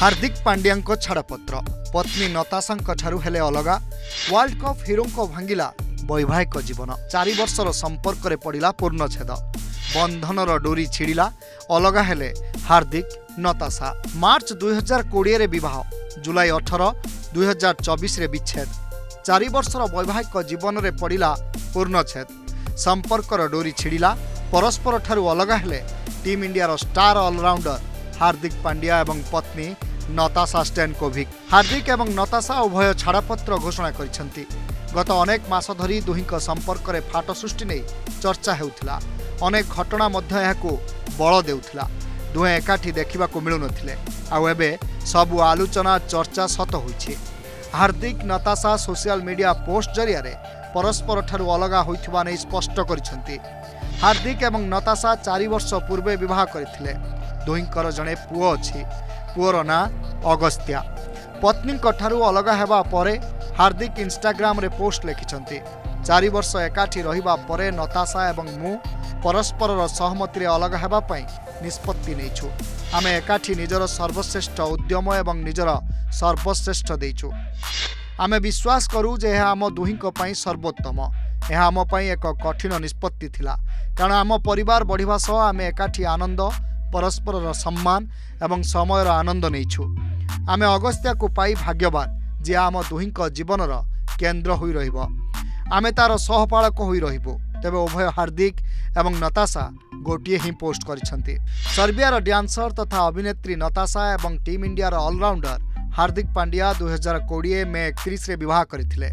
ହାର୍ଦ୍ଦିକ ପାଣ୍ଡ୍ୟାଙ୍କ ଛାଡ଼ପତ୍ର ପତ୍ନୀ ନତାଶାଙ୍କ ଠାରୁ ହେଲେ ଅଲଗା। ୱାର୍ଲଡ କପ୍ ହିରୋଙ୍କ ଭାଙ୍ଗିଲା ବୈବାହିକ ଜୀବନ। ଚାରି ବର୍ଷର ସମ୍ପର୍କରେ ପଡ଼ିଲା ପୂର୍ଣ୍ଣଛେଦ। ବନ୍ଧନର ଡୋରି ଛିଡ଼ିଲା। ଅଲଗା ହେଲେ ହାର୍ଦ୍ଦିକ ନତାଶା। ମାର୍ଚ୍ଚ ଦୁଇହଜାର କୋଡ଼ିଏରେ ବିବାହ। ଜୁଲାଇ ଅଠର ଦୁଇହଜାର ଚବିଶରେ ବିଚ୍ଛେଦ। ଚାରି ବର୍ଷର ବୈବାହିକ ଜୀବନରେ ପଡ଼ିଲା ପୂର୍ଣ୍ଣଛେଦ। ସମ୍ପର୍କର ଡୋରି ଛିଡ଼ିଲା। ପରସ୍ପରଠାରୁ ଅଲଗା ହେଲେ ଟିମ୍ ଇଣ୍ଡିଆର ଷ୍ଟାର ଅଲରାଉଣ୍ଡର ହାର୍ଦ୍ଦିକ ପାଣ୍ଡ୍ୟା ଏବଂ ପତ୍ନୀ ନତାଶା ଷ୍ଟେନକୋଭିକ୍ ହାର୍ଦ୍ଦିକ ଏବଂ ନତାଶା ଉଭୟ ଛାଡ଼ପତ୍ର ଘୋଷଣା କରିଛନ୍ତି ଗତ ଅନେକ ମାସ ଧରି ଦୁହିଁଙ୍କ ସମ୍ପର୍କରେ ଫାଟ ସୃଷ୍ଟି ନେଇ ଚର୍ଚ୍ଚା ହେଉଥିଲା ଅନେକ ଘଟଣା ମଧ୍ୟ ଏହାକୁ ବଳ ଦେଉଥିଲା ଦୁହେଁ ଏକାଠି ଦେଖିବାକୁ ମିଳୁନଥିଲେ। ଆଉ ଏବେ ସବୁ ଆଲୋଚନା ଚର୍ଚ୍ଚା ସତ ହୋଇଛି। Hardik Natasha social media post ଜରିଆରେ ପରସ୍ପରଠାରୁ ଅଲଗା ହୋଇଥିବା ନେଇ ସ୍ପଷ୍ଟ କରିଛନ୍ତି। ହାର୍ଦ୍ଦିକ ଏବଂ ନତାଶା ଚାରି ବର୍ଷ ପୂର୍ବେ ବିବାହ କରିଥିଲେ। ଦୁହିଁଙ୍କର ଜଣେ ପୁଅ ଅଛି। ପୁଅର ନାଁ ଅଗସ୍ତ୍ୟା। ପତ୍ନୀଙ୍କ ଠାରୁ ଅଲଗା ହେବା ପରେ ହାର୍ଦ୍ଦିକ ଇନଷ୍ଟାଗ୍ରାମରେ ପୋଷ୍ଟ ଲେଖିଛନ୍ତି। ଚାରି ବର୍ଷ ଏକାଠି ରହିବା ପରେ ନତାଶା ଏବଂ ମୁଁ ପରସ୍ପରର ସହମତିରେ ଅଲଗା ହେବା ପାଇଁ ନିଷ୍ପତ୍ତି ନେଇଛୁ। ଆମେ ଏକାଠି ନିଜର ସର୍ବଶ୍ରେଷ୍ଠ ଉଦ୍ୟମ ଏବଂ ନିଜର ସର୍ବଶ୍ରେଷ୍ଠ ଦେଇଛୁ। ଆମେ ବିଶ୍ୱାସ କରୁ ଯେ ଏହା ଆମ ଦୁହିଁଙ୍କ ପାଇଁ ସର୍ବୋତ୍ତମ। ଏହା ଆମ ପାଇଁ ଏକ କଠିନ ନିଷ୍ପତ୍ତି ଥିଲା। କାରଣ ଆମ ପରିବାର ବଢ଼ିବା ସହ ଆମେ ଏକାଠି ଆନନ୍ଦ ପରସ୍ପରର ସମ୍ମାନ ଏବଂ ସମୟର ଆନନ୍ଦ ନେଇଛୁ। ଆମେ ଅଗସ୍ତ୍ୟାକୁ ପାଇ ଭାଗ୍ୟବାନ ଯିଏ ଆମ ଦୁହିଁଙ୍କ ଜୀବନର କେନ୍ଦ୍ର ହୋଇ ରହିବ। ଆମେ ତାର ସହପାଳକ ହୋଇ ରହିବୁ। ତେବେ ଉଭୟ ହାର୍ଦ୍ଦିକ ଏବଂ ନତାଶା ଗୋଟିଏ ହିଁ ପୋଷ୍ଟ କରିଛନ୍ତି। ସର୍ବିଆର ଡ୍ୟାନ୍ସର ତଥା ଅଭିନେତ୍ରୀ ନତାଶା ଏବଂ ଟିମ୍ ଇଣ୍ଡିଆର ଅଲରାଉଣ୍ଡର ହାର୍ଦ୍ଦିକ ପାଣ୍ଡ୍ୟା ଦୁଇହଜାର କୋଡ଼ିଏ ମେ ଏକତିରିଶରେ ବିବାହ କରିଥିଲେ।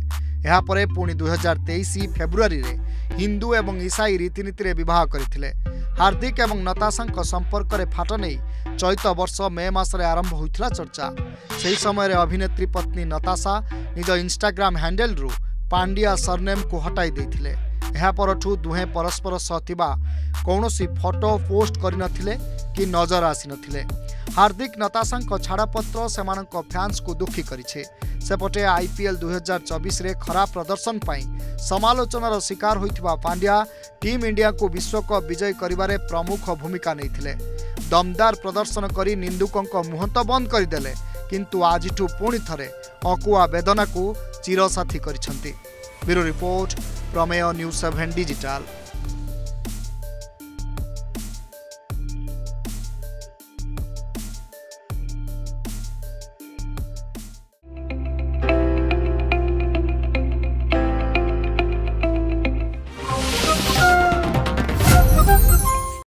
ଏହାପରେ ପୁଣି ଦୁଇହଜାର ତେଇଶ ଫେବୃଆରୀରେ ହିନ୍ଦୁ ଏବଂ ଇସାଇ ରୀତିନୀତିରେ ବିବାହ କରିଥିଲେ। ହାର୍ଦ୍ଦିକ ଏବଂ ନତାଶାଙ୍କ ସମ୍ପର୍କରେ ଫାଟ ନେଇ ଚଳିତ ବର୍ଷ ମେ ମାସରେ ଆରମ୍ଭ ହୋଇଥିଲା ଚର୍ଚ୍ଚା ସେହି ସମୟରେ ଅଭିନେତ୍ରୀ ପତ୍ନୀ ନତାଶା ନିଜ ଇନଷ୍ଟାଗ୍ରାମ ହ୍ୟାଣ୍ଡେଲରୁ ପାଣ୍ଡିଆ ସରନେମ୍କୁ ହଟାଇ ଦେଇଥିଲେ ଏହା ପରଠୁ ଦୁହେଁ ପରସ୍ପର ସହ ଥିବା କୌଣସି ଫଟୋ ପୋଷ୍ଟ କରିନଥିଲେ କି ନଜର ଆସିନଥିଲେ। ହାର୍ଦ୍ଦିକ ନତାଶାଙ୍କ ଛାଡ଼ପତ୍ର ସେମାନଙ୍କ ଫ୍ୟାନ୍ସକୁ ଦୁଃଖୀ କରିଛି। ସେପଟେ ଆଇପିଏଲ୍ ଦୁଇହଜାର ଚବିଶରେ ଖରାପ ପ୍ରଦର୍ଶନ ପାଇଁ ସମାଲୋଚନାର ଶିକାର ହୋଇଥିବା ପାଣ୍ଡ୍ୟା ଟିମ୍ ଇଣ୍ଡିଆକୁ ବିଶ୍ୱକପ୍ ବିଜୟୀ କରିବାରେ ପ୍ରମୁଖ ଭୂମିକା ନେଇଥିଲେ। ଦମଦାର ପ୍ରଦର୍ଶନ କରି ନିନ୍ଦୁକଙ୍କ ମୁହଁ ତ ବନ୍ଦ କରିଦେଲେ କିନ୍ତୁ ଆଜିଠୁ ପୁଣି ଥରେ ଅକୁଆ ବେଦନାକୁ ଚିରସାଥୀ କରିଛନ୍ତି। Bureau report Prameya news seven digital.